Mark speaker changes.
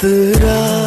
Speaker 1: खतरा